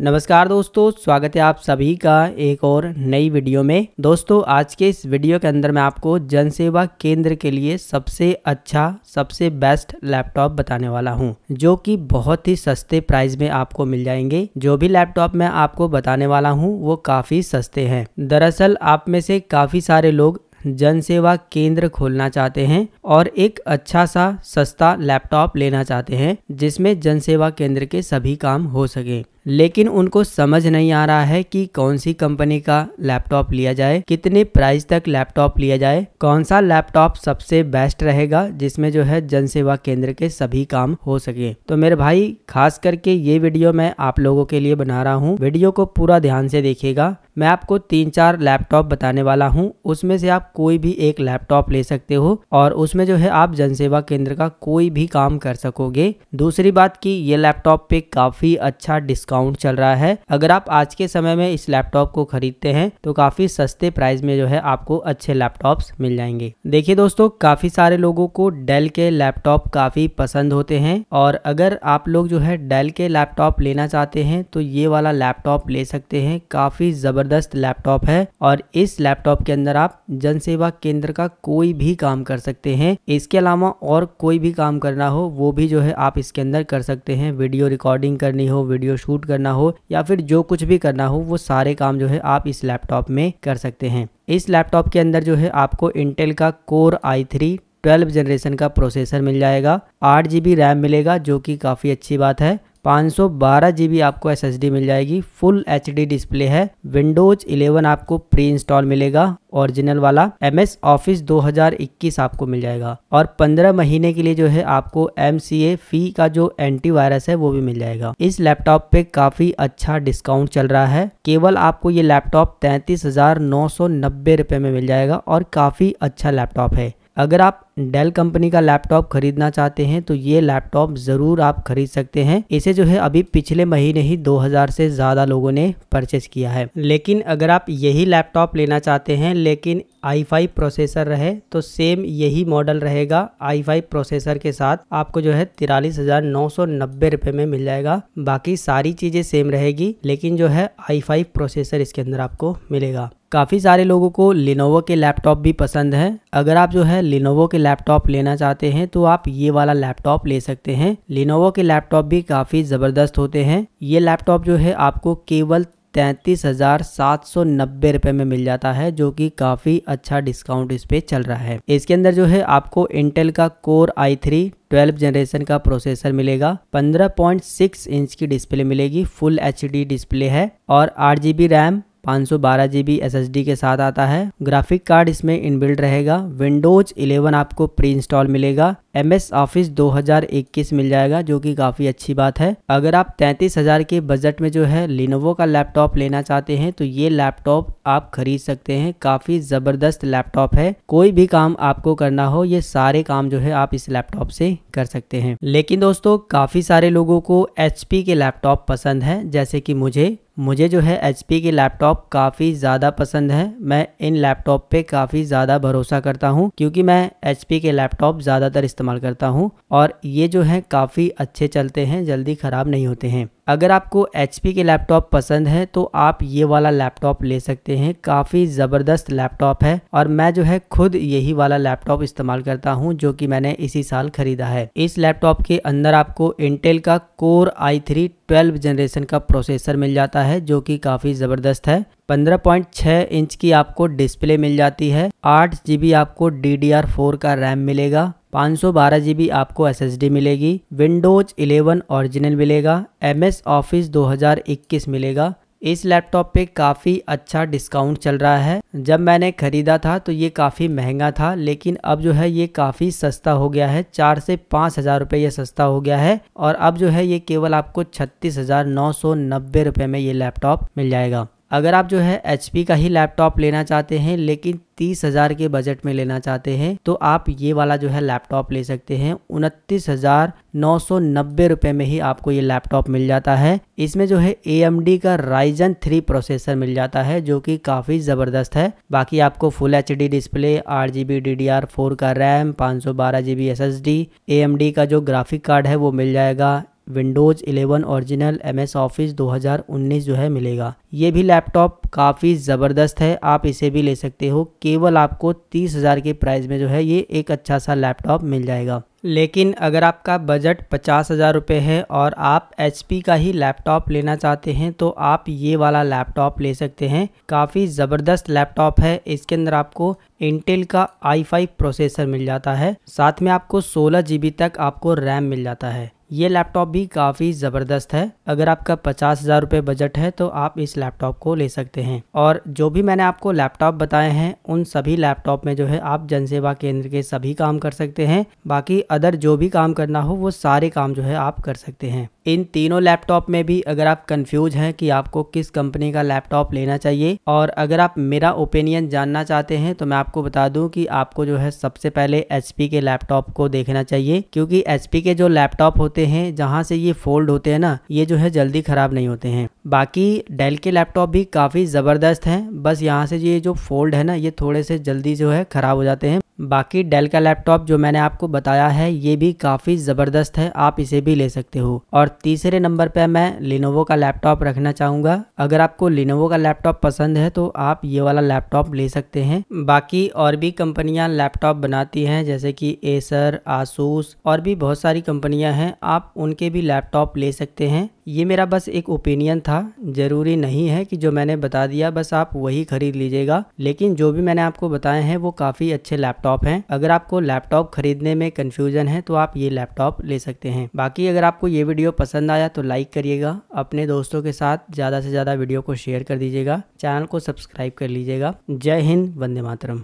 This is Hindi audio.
नमस्कार दोस्तों, स्वागत है आप सभी का एक और नई वीडियो में। दोस्तों, आज के इस वीडियो के अंदर मैं आपको जन सेवा केंद्र के लिए सबसे अच्छा सबसे बेस्ट लैपटॉप बताने वाला हूँ, जो कि बहुत ही सस्ते प्राइस में आपको मिल जाएँगे। जो भी लैपटॉप मैं आपको बताने वाला हूँ, वो काफ़ी सस्ते हैं। दरअसल, आप में से काफ़ी सारे लोग जन सेवा केंद्र खोलना चाहते हैं और एक अच्छा सा, सस्ता लैपटॉप लेना चाहते हैं, जिसमें जन सेवा केंद्र के सभी काम हो सके। लेकिन उनको समझ नहीं आ रहा है कि कौन सी कंपनी का लैपटॉप लिया जाए, कितने प्राइस तक लैपटॉप लिया जाए, कौन सा लैपटॉप सबसे बेस्ट रहेगा, जिसमें जो है जन सेवा केंद्र के सभी काम हो सके। तो मेरे भाई, खास करके ये वीडियो मैं आप लोगों के लिए बना रहा हूँ। वीडियो को पूरा ध्यान से देखिएगा। मैं आपको तीन चार लैपटॉप बताने वाला हूँ। उसमें से आप कोई भी एक लैपटॉप ले सकते हो और उसमें जो है आप जनसेवा केंद्र का कोई भी काम कर सकोगे। दूसरी बात की ये लैपटॉप पे काफ़ी अच्छा डिस्काउंट चल रहा है। अगर आप आज के समय में इस लैपटॉप को खरीदते हैं तो काफ़ी सस्ते प्राइस में जो है आपको अच्छे लैपटॉप्स मिल जाएँगे। देखिए दोस्तों, काफ़ी सारे लोगों को डेल के लैपटॉप काफ़ी पसंद होते हैं और अगर आप लोग जो है डेल के लैपटॉप लेना चाहते हैं तो ये वाला लैपटॉप ले सकते हैं। काफ़ी ज़बरदस्त लैपटॉप है और इस लैपटॉप के अंदर आप जन सेवा केंद्र का कोई भी काम कर सकते हैं। इसके अलावा और कोई भी काम करना हो, वो भी जो है आप इसके अंदर कर सकते हैं। वीडियो रिकॉर्डिंग करनी हो, वीडियो शूट करना हो या फिर जो कुछ भी करना हो, वो सारे काम जो है आप इस लैपटॉप में कर सकते हैं। इस लैपटॉप के अंदर जो है आपको इंटेल का core I three twelve generation का प्रोसेसर मिल जाएगा। आठ जी रैम मिलेगा, जो कि काफ़ी अच्छी बात है। पाँच सौ आपको SSD मिल जाएगी। फुल HD डिस्प्ले है। विंडोज़ 11 आपको प्री इंस्टॉल मिलेगा। ओरिजिनल वाला। एम एस ऑफ़िस 2021 आपको मिल जाएगा। और 15 महीने के लिए जो है आपको एम फ़ी का जो एंटीवायरस है, वो भी मिल जाएगा। इस लैपटॉप पे काफ़ी अच्छा डिस्काउंट चल रहा है। केवल आपको ये लैपटॉप तैतीस हज़ार नौ सौ नब्बे रुपए में मिल जाएगा और काफ़ी अच्छा लैपटॉप है। अगर आप डेल कंपनी का लैपटॉप खरीदना चाहते हैं तो ये लैपटॉप ज़रूर आप खरीद सकते हैं। इसे जो है अभी पिछले महीने ही 2000 से ज़्यादा लोगों ने परचेस किया है। लेकिन अगर आप यही लैपटॉप लेना चाहते हैं, लेकिन i5 प्रोसेसर रहे तो सेम यही मॉडल रहेगा i5 प्रोसेसर के साथ। आपको जो है तिरालीस हज़ार नौ सौ नब्बे में मिल जाएगा। बाकी सारी चीज़ें सेम रहेगी, लेकिन जो है i5 प्रोसेसर इसके अंदर आपको मिलेगा। काफ़ी सारे लोगों को लिनोवो के लैपटॉप भी पसंद है। अगर आप जो है लिनोवो के लैपटॉप लेना चाहते हैं तो आप ये वाला लैपटॉप ले सकते हैं। लिनोवो के लैपटॉप भी काफ़ी ज़बरदस्त होते हैं। ये लैपटॉप जो है, आपको केवल तैंतीस हज़ार सात सौ नब्बे रुपये में मिल जाता है, जो कि काफ़ी अच्छा डिस्काउंट इस पे चल रहा है। इसके अंदर जो है, आपको इंटेल का core I three twelve generation का प्रोसेसर मिलेगा। 15.6 इंच की डिस्प्ले मिलेगी फुल HD डिस्प्ले है। और आठ जी रैम पाँच सौ बारह जी के साथ आता है। ग्राफिक कार्ड इसमें इनबिल्ड रहेगा। विंडोज़ 11 आपको प्री इंस्टॉल मिलेगा। एम एस ऑफ़िस 2021 मिल जाएगा, जो कि काफ़ी अच्छी बात है। अगर आप तैंतीस हज़ार के बजट में जो है लिनोवो का लैपटॉप लेना चाहते हैं तो ये लैपटॉप आप खरीद सकते हैं। काफ़ी ज़बरदस्त लैपटॉप है। कोई भी काम आपको करना हो, ये सारे काम जो है आप इस लैपटॉप से कर सकते हैं। लेकिन दोस्तों, काफ़ी सारे लोगों को एचपी के लैपटॉप पसंद है, जैसे कि मुझे। मुझे जो है HP के लैपटॉप काफ़ी ज़्यादा पसंद है। मैं इन लैपटॉप पे काफ़ी ज़्यादा भरोसा करता हूँ, क्योंकि मैं HP के लैपटॉप ज़्यादातर इस्तेमाल करता हूँ और ये जो है काफ़ी अच्छे चलते हैं, जल्दी ख़राब नहीं होते हैं। अगर आपको HP के लैपटॉप पसंद है तो आप ये वाला लैपटॉप ले सकते हैं। काफ़ी ज़बरदस्त लैपटॉप है और मैं जो है खुद यही वाला लैपटॉप इस्तेमाल करता हूँ, जो कि मैंने इसी साल खरीदा है। इस लैपटॉप के अंदर आपको इंटेल का core I three twelve generation का प्रोसेसर मिल जाता है, जो कि काफ़ी ज़बरदस्त है। 15.6 इंच की आपको डिस्प्ले मिल जाती है। आठ आपको डी का रैम मिलेगा। पाँच सौ बारह आपको डी मिलेगी। विंडोज़ 11 ओरिजिनल मिलेगा। एम एस ऑफ़िस 2021 मिलेगा। इस लैपटॉप पे काफ़ी अच्छा डिस्काउंट चल रहा है। जब मैंने ख़रीदा था तो ये काफ़ी महँगा था, लेकिन अब जो है ये काफ़ी सस्ता हो गया है। चार से पाँच हज़ार रुपये ये सस्ता हो गया है और अब जो है ये केवल आपको छत्तीस हज़ार नौ सौ नब्बे रुपये में ये लैपटॉप मिल जाएगा। अगर आप जो है एचपी का ही लैपटॉप लेना चाहते हैं, लेकिन तीस हज़ार के बजट में लेना चाहते हैं तो आप ये वाला जो है लैपटॉप ले सकते हैं। उनतीस हज़ार नौ सौ नब्बे रुपए में ही आपको ये लैपटॉप मिल जाता है। इसमें जो है एएमडी का राइजन थ्री प्रोसेसर मिल जाता है, जो कि काफ़ी ज़बरदस्त है। बाकी आपको फुल एचडी डिस्प्ले आठ जी बी का रैम पाँच सौ बारह जी बी का जो ग्राफिक कार्ड है, वो मिल जाएगा। Windows 11 original M S Office 2019 जो है मिलेगा। ये भी लैपटॉप काफ़ी ज़बरदस्त है। आप इसे भी ले सकते हो। केवल आपको तीस हज़ार के प्राइस में जो है ये एक अच्छा सा लैपटॉप मिल जाएगा। लेकिन अगर आपका बजट पचास हज़ार रुपये है और आप HP का ही लैपटॉप लेना चाहते हैं तो आप ये वाला लैपटॉप ले सकते हैं। काफ़ी ज़बरदस्त लैपटॉप है। इसके अंदर आपको इंटेल का i5 प्रोसेसर मिल जाता है। साथ में आपको सोलह जी तक आपको रैम मिल जाता है। ये लैपटॉप भी काफ़ी ज़बरदस्त है। अगर आपका पचास हज़ार रुपये बजट है तो आप इस लैपटॉप को ले सकते हैं। और जो भी मैंने आपको लैपटॉप बताए हैं, उन सभी लैपटॉप में जो है, आप जनसेवा केंद्र के सभी काम कर सकते हैं। बाकी अदर जो भी काम करना हो, वो सारे काम जो है, आप कर सकते हैं। इन तीनों लैपटॉप में भी अगर आप कंफ्यूज हैं कि आपको किस कंपनी का लैपटॉप लेना चाहिए, और अगर आप मेरा ओपिनियन जानना चाहते हैं तो मैं आपको बता दूँ कि आपको जो है सबसे पहले एचपी के लैपटॉप को देखना चाहिए, क्योंकि एचपी के जो लैपटॉप होते हैं, जहाँ से ये फोल्ड होते हैं ना, ये जो है जल्दी ख़राब नहीं होते हैं। बाकी डेल के लैपटॉप भी काफ़ी ज़बरदस्त हैं, बस यहाँ से ये जो फोल्ड है ना, ये थोड़े से जल्दी जो है ख़राब हो जाते हैं। बाकी डेल का लैपटॉप जो मैंने आपको बताया है, ये भी काफ़ी ज़बरदस्त है, आप इसे भी ले सकते हो। और तीसरे नंबर पे मैं लिनोवो का लैपटॉप रखना चाहूँगा। अगर आपको लिनोवो का लैपटॉप पसंद है तो आप ये वाला लैपटॉप ले सकते हैं। बाकी और भी कंपनियाँ लैपटॉप बनाती हैं, जैसे कि एसर आसूस और भी बहुत सारी कंपनियाँ हैं, आप उनके भी लैपटॉप ले सकते हैं। ये मेरा बस एक ओपिनियन था, ज़रूरी नहीं है कि जो मैंने बता दिया, बस आप वही खरीद लीजिएगा। लेकिन जो भी मैंने आपको बताए हैं, वो काफ़ी अच्छे लैपटॉप हैं। अगर आपको लैपटॉप खरीदने में कन्फ्यूज़न है तो आप ये लैपटॉप ले सकते हैं। बाकी अगर आपको ये वीडियो पसंद आया तो लाइक करिएगा। अपने दोस्तों के साथ ज़्यादा से ज़्यादा वीडियो को शेयर कर दीजिएगा। चैनल को सब्सक्राइब कर लीजिएगा। जय हिंद, वंदे मातरम।